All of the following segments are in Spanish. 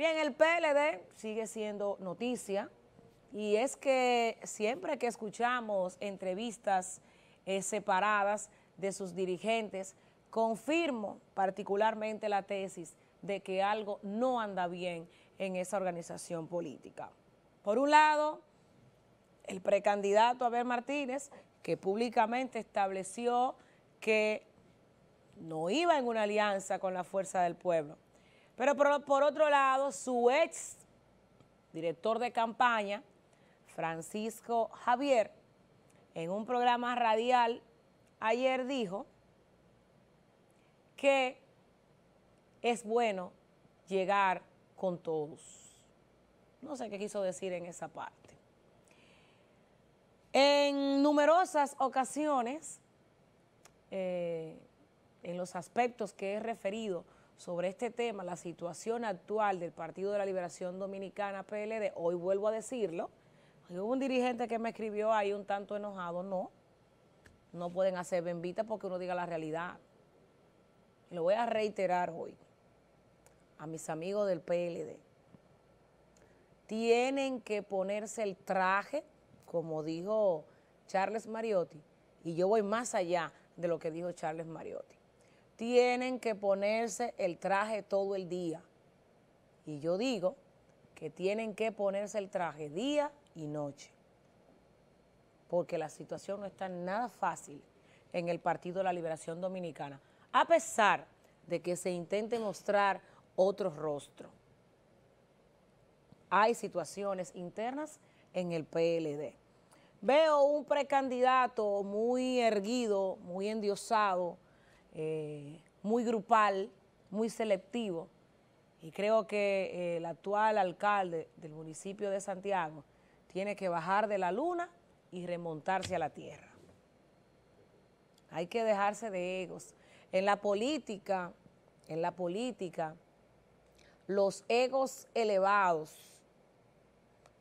Bien, el PLD sigue siendo noticia y es que siempre que escuchamos entrevistas eh, separadas de sus dirigentes, confirmo particularmente la tesis de que algo no anda bien en esa organización política. Por un lado, el precandidato Abel Martínez, que públicamente estableció que no iba en una alianza con la Fuerza del Pueblo. Pero por, otro lado, su ex director de campaña, Francisco Javier, en un programa radial ayer dijo que es bueno llegar con todos. No sé qué quiso decir en esa parte. En numerosas ocasiones, eh, en los aspectos que he referido sobre este tema, la situación actual del Partido de la Liberación Dominicana, PLD, hoy vuelvo a decirlo, hubo un dirigente que me escribió ahí un tanto enojado, no, no pueden hacer bembita porque uno diga la realidad. lo voy a reiterar hoy a mis amigos del PLD. Tienen que ponerse el traje, como dijo Charles Mariotti, y yo voy más allá de lo que dijo Charles Mariotti. Tienen que ponerse el traje todo el día. Y yo digo que tienen que ponerse el traje día y noche porque la situación no está nada fácil en el Partido de la Liberación Dominicana, a pesar de que se intente mostrar otro rostro. Hay situaciones internas en el PLD. Veo un precandidato muy erguido, muy endiosado, eh, muy grupal, muy selectivo, y creo que eh, el actual alcalde del municipio de Santiago tiene que bajar de la luna y remontarse a la tierra. Hay que dejarse de egos. En la política, en la política, los egos elevados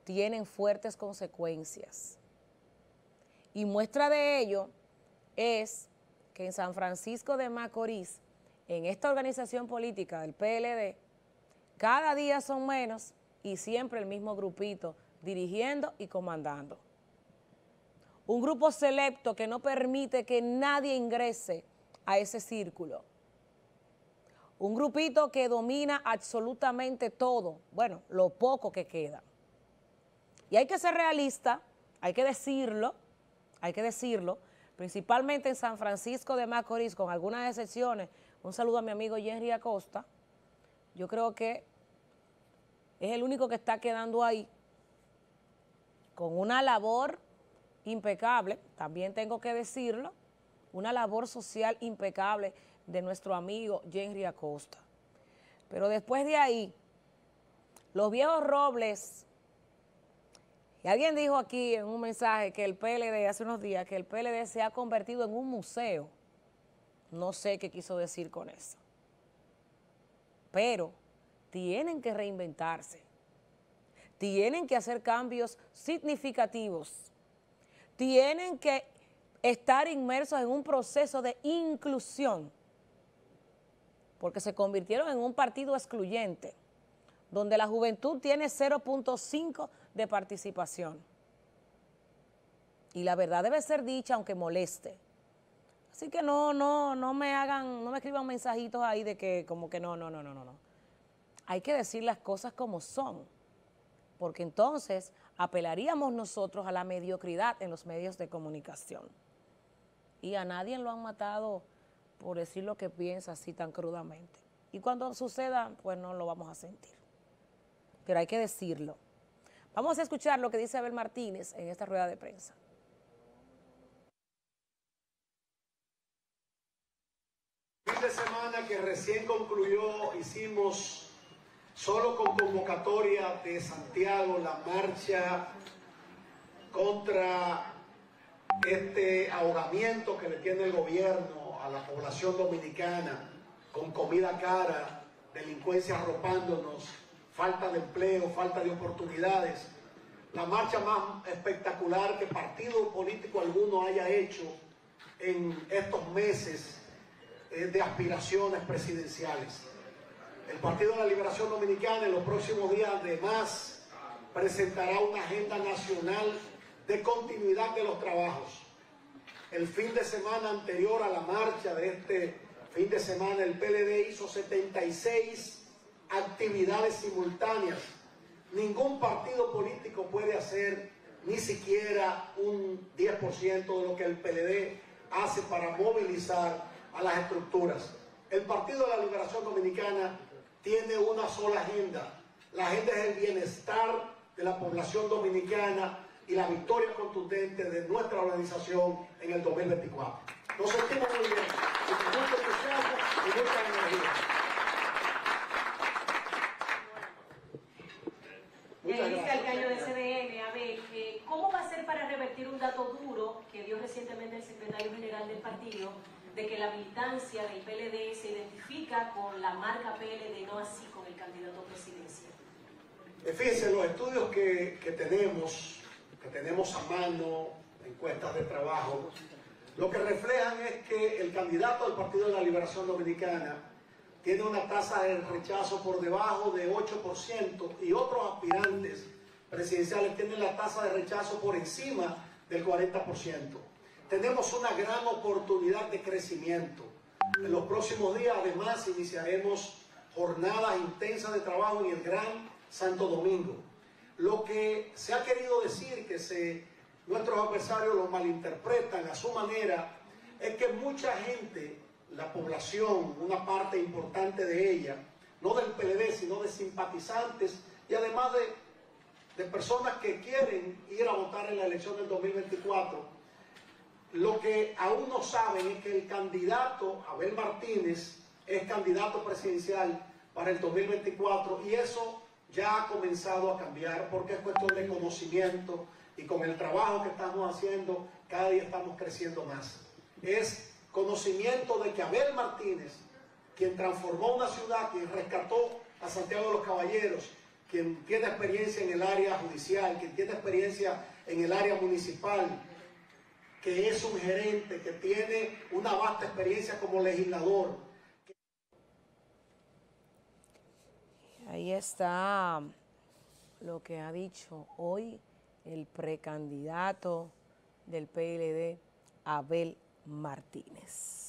tienen fuertes consecuencias. Y muestra de ello es que en San Francisco de Macorís, en esta organización política del PLD, cada día son menos y siempre el mismo grupito dirigiendo y comandando un grupo selecto que no permite que nadie ingrese a ese círculo. Un grupito que domina absolutamente todo, bueno, lo poco que queda. Y hay que ser realista, hay que decirlo, hay que decirlo, principalmente en San Francisco de Macorís, con algunas excepciones. Un saludo a mi amigo Henry Acosta. Yo creo que es el único que está quedando ahí con una labor impecable, también tengo que decirlo, una labor social impecable de nuestro amigo Henry Acosta. Pero después de ahí, los viejos robles, y alguien dijo aquí en un mensaje que el PLD, hace unos días, que el PLD se ha convertido en un museo. No sé qué quiso decir con eso. Pero tienen que reinventarse. Tienen que hacer cambios significativos tienen que estar inmersos en un proceso de inclusión, porque se convirtieron en un partido excluyente, donde la juventud tiene 0.5 de participación. Y la verdad debe ser dicha, aunque moleste. Así que no, no, no me hagan, no me escriban mensajitos ahí de que como que no, no, no, no, no. Hay que decir las cosas como son, porque entonces apelaríamos nosotros a la mediocridad en los medios de comunicación. Y a nadie lo han matado por decir lo que piensa así tan crudamente. Y cuando suceda, pues no lo vamos a sentir. Pero hay que decirlo. Vamos a escuchar lo que dice Abel Martínez en esta rueda de prensa. Fin de semana que recién concluyó, hicimos Solo con convocatoria de Santiago, la marcha contra este ahogamiento que le tiene el gobierno a la población dominicana con comida cara, delincuencia arropándonos, falta de empleo, falta de oportunidades. La marcha más espectacular que partido político alguno haya hecho en estos meses de aspiraciones presidenciales. El Partido de la Liberación Dominicana en los próximos días además presentará una agenda nacional de continuidad de los trabajos. El fin de semana anterior a la marcha de este fin de semana, el PLD hizo 76 actividades simultáneas. Ningún partido político puede hacer ni siquiera un 10% de lo que el PLD hace para movilizar a las estructuras. El Partido de la Liberación Dominicana tiene una sola agenda. La agenda es el bienestar de la población dominicana y la victoria contundente de nuestra organización en el 2024. Nos sentimos muy bien, con mucho y mucha energía. Dice alcalde de CDN, a ver, eh, ¿cómo va a ser para revertir un dato duro que dio recientemente el secretario general del partido de que la militancia del PLD se identifica con la marca PLD, no así con el candidato presidencial? Eh, fíjense, los estudios que, que tenemos, que tenemos a mano, encuestas de trabajo, lo que reflejan es que el candidato del Partido de la Liberación Dominicana tiene una tasa de rechazo por debajo de 8% y otros aspirantes presidenciales tienen la tasa de rechazo por encima del 40%. Tenemos una gran oportunidad de crecimiento. En los próximos días además iniciaremos jornadas intensas de trabajo en el Gran Santo Domingo. Lo que se ha querido decir que nuestros adversarios lo malinterpretan a su manera es que mucha gente la población, una parte importante de ella, no del PLD, sino de simpatizantes y además de, de personas que quieren ir a votar en la elección del 2024, lo que aún no saben es que el candidato Abel Martínez es candidato presidencial para el 2024 y eso ya ha comenzado a cambiar porque es cuestión de conocimiento y con el trabajo que estamos haciendo cada día estamos creciendo más. Es conocimiento de que Abel Martínez, quien transformó una ciudad, quien rescató a Santiago de los Caballeros, quien tiene experiencia en el área judicial, quien tiene experiencia en el área municipal, que es un gerente, que tiene una vasta experiencia como legislador. Ahí está lo que ha dicho hoy el precandidato del PLD, Abel Martínez.